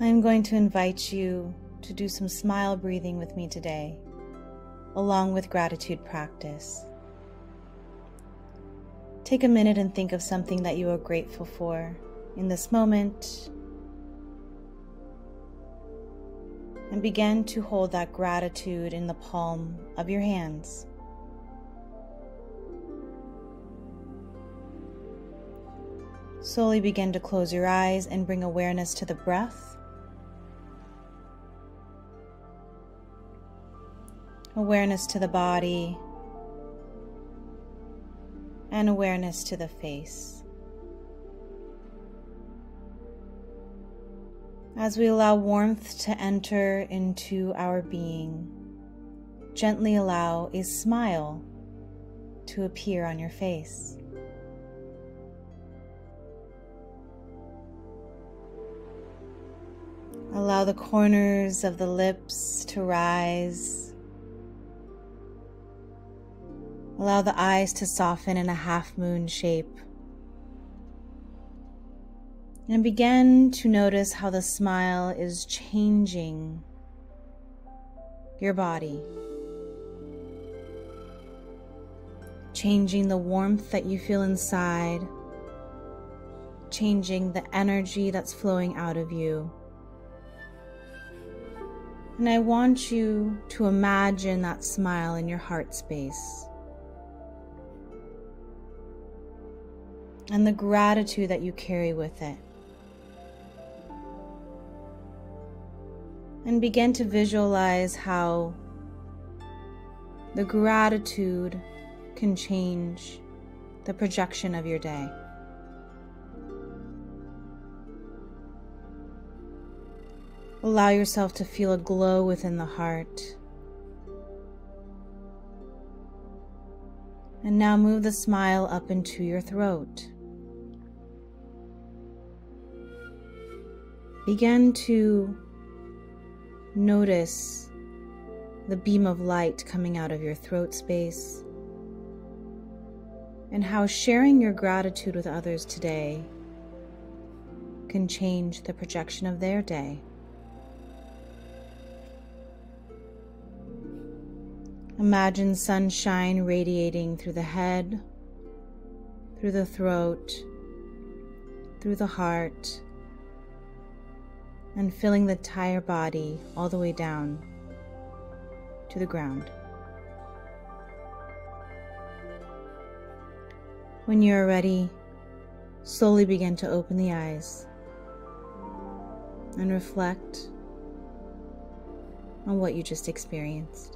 I'm going to invite you to do some smile breathing with me today, along with gratitude practice. Take a minute and think of something that you are grateful for in this moment and begin to hold that gratitude in the palm of your hands. Slowly begin to close your eyes and bring awareness to the breath. Awareness to the body and awareness to the face. As we allow warmth to enter into our being, gently allow a smile to appear on your face. Allow the corners of the lips to rise. Allow the eyes to soften in a half moon shape. And begin to notice how the smile is changing your body, changing the warmth that you feel inside, changing the energy that's flowing out of you. And I want you to imagine that smile in your heart space. And the gratitude that you carry with it. and begin to visualize how the gratitude can change the projection of your day. Allow yourself to feel a glow within the heart. And now move the smile up into your throat. Begin to Notice the beam of light coming out of your throat space and how sharing your gratitude with others today can change the projection of their day. Imagine sunshine radiating through the head, through the throat, through the heart, and filling the entire body all the way down to the ground. When you are ready, slowly begin to open the eyes and reflect on what you just experienced.